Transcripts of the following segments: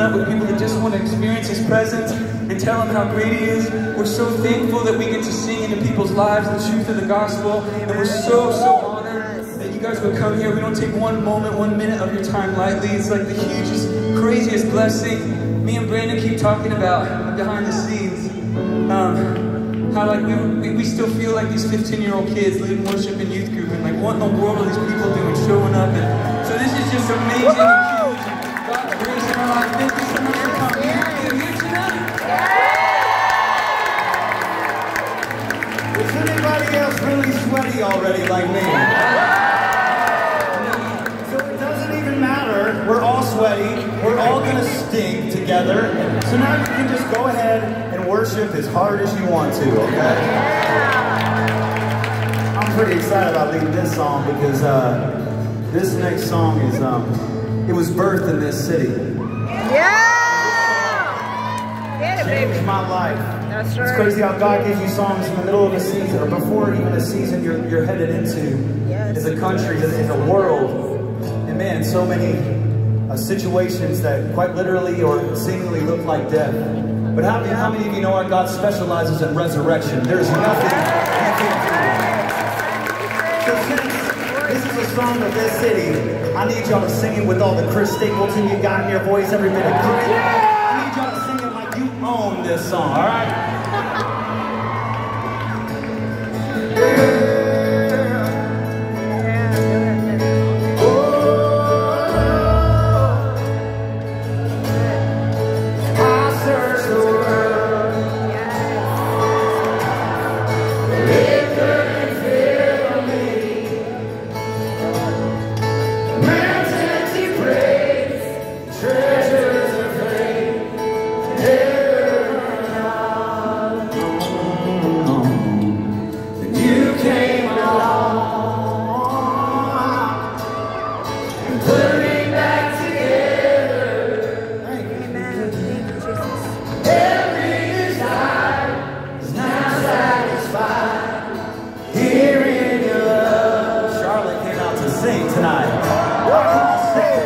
up with people that just want to experience His presence and tell Him how great He is. We're so thankful that we get to sing into people's lives the truth of the gospel, and we're so, so honored that you guys would come here. We don't take one moment, one minute of your time lightly. It's like the hugest, craziest blessing. Me and Brandon keep talking about behind the scenes. Um, how like we, we, we still feel like these 15 year old kids leading worship and youth group and like what in the world are these people doing showing up and so this is just amazing Is anybody else really sweaty already like me? So it doesn't even matter. We're all sweaty. We're all gonna stink together. So now you can just go ahead and worship as hard as you want to, okay? I'm pretty excited about leading this song because uh, this next song is um, it was birthed in this city. Changed my life. That's It's crazy how God gives you songs in the middle of a season or before even a season you're, you're headed into Yes. as a country, as, as a world. And man, so many uh, situations that quite literally or seemingly look like death. But how many, how many of you know our God specializes in resurrection? There's nothing he can't do. So since this is a song of this city, I need y'all to sing it with all the Chris Stapleton you got in your voice, every bit of grit. Own this song, all right? Come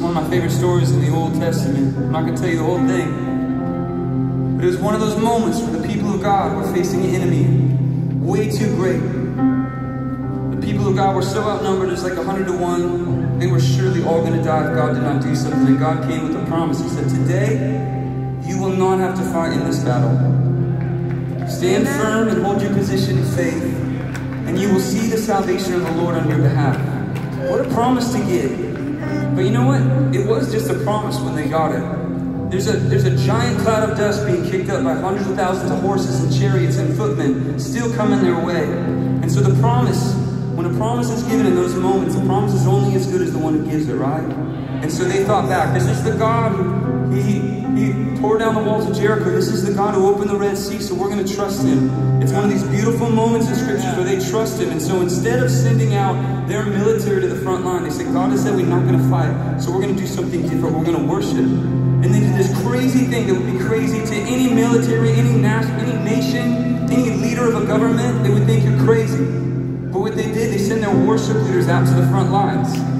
one of my favorite stories in the Old Testament. I'm not going to tell you the whole thing. But it was one of those moments where the people of God were facing an enemy way too great. The people of God were so outnumbered, it's like 100 to 1. They were surely all going to die if God did not do something. And God came with a promise. He said, Today, you will not have to fight in this battle. Stand firm and hold your position in faith, and you will see the salvation of the Lord on your behalf. What a promise to give. But you know what? It was just a promise when they got it. There's a, there's a giant cloud of dust being kicked up by hundreds of thousands of horses and chariots and footmen still coming their way. And so the promise, when a promise is given in those moments, the promise is only as good as the one who gives it, right? And so they thought back, this is the God who he, he tore down the walls of Jericho. This is the God who opened the Red Sea, so we're going to trust him. It's one of these beautiful moments in Scripture where they trust him. And so instead of sending out their military to the front line, they said, God has said we're not going to fight, so we're going to do something different. We're going to worship. And they did this crazy thing that would be crazy to any military, any, any nation, any leader of a government. They would think you're crazy. But what they did, they sent their worship leaders out to the front lines.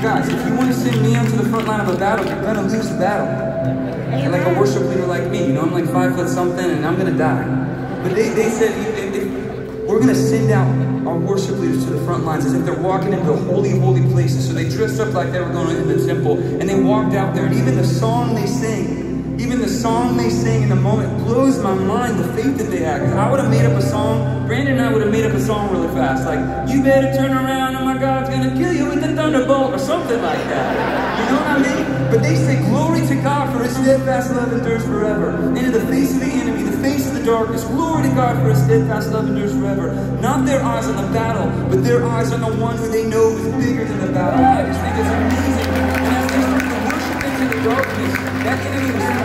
Guys, if you want to send me onto the front line of a battle, you're gonna lose the battle. And like a worship leader like me, you know, I'm like five foot something and I'm gonna die. But they, they said, we're gonna send out our worship leaders to the front lines as if they're walking into holy, holy places. So they dressed up like they were going into the temple and they walked out there. And even the song they sing, even the song they sing in the moment blows my mind, the faith that they had. I would have made up a song, Brandon and I would have made up a song really fast. Like, you better turn around, oh my God's gonna kill you with the thunderbolt, or something like that. You know what I mean? But they say, glory to God for his steadfast love endures forever. Into the face of the enemy, the face of the darkness, glory to God for his steadfast love endures forever. Not their eyes on the battle, but their eyes on the one who they know is bigger than the battle. I just think it's amazing. And as they started to worship into the darkness, that enemy was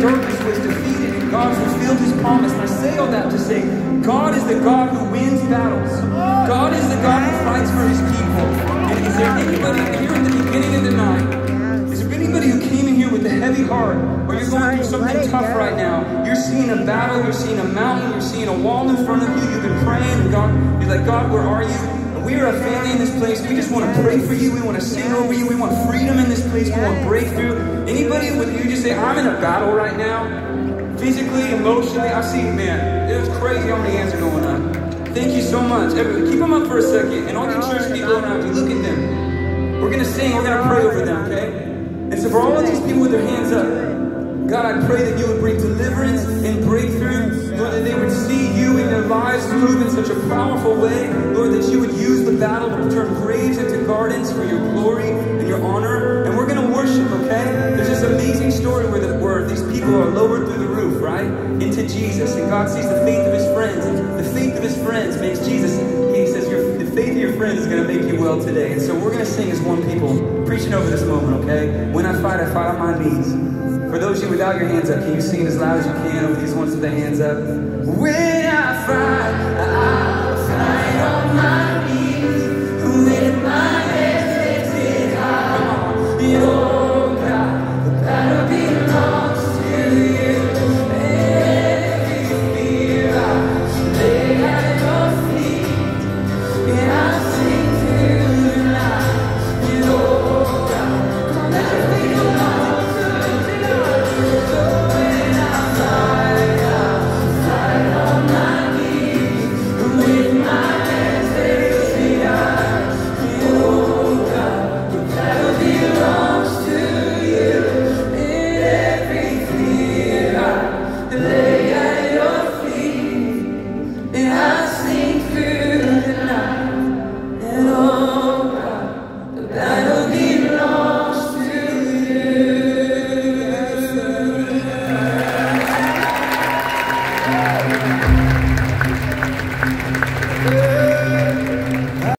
darkness was defeated and God fulfilled his promise. And I say all that to say, God is the God who wins battles. God is the God who fights for his people. And is there anybody here at the beginning of the night? Is there anybody who came in here with a heavy heart or you're going through something tough right now? You're seeing a battle, you're seeing a mountain, you're seeing a wall in front of you, you've been praying, and God, you're like, God, where are you? We are a family in this place. We just want to pray for you. We want to sing over you. We want freedom in this place. We want breakthrough. Anybody with you just say, I'm in a battle right now? Physically, emotionally, I see, man, it was crazy how many hands are going up. Thank you so much. Everybody, keep them up for a second. And all the church people around you, look at them. We're going to sing. We're going to pray over them, okay? And so for all of these people with their hands up, God, I pray that you would bring deliverance and breakthrough. Lord, that they would lives move in such a powerful way. Lord, that you would use the battle to turn graves into gardens for your glory and your honor. And we're going to worship, okay? There's this amazing story where, the, where these people are lowered through the roof, right? Into Jesus. And God sees the faith of his friends. And the faith of his friends makes Jesus, he says, your, the faith of your friends is going to make you well today. And so we're going to sing as one people, preaching over this moment, okay? When I fight, I fight on my knees. For those of you without your hands up, can you sing as loud as you can over these ones with their hands up? When I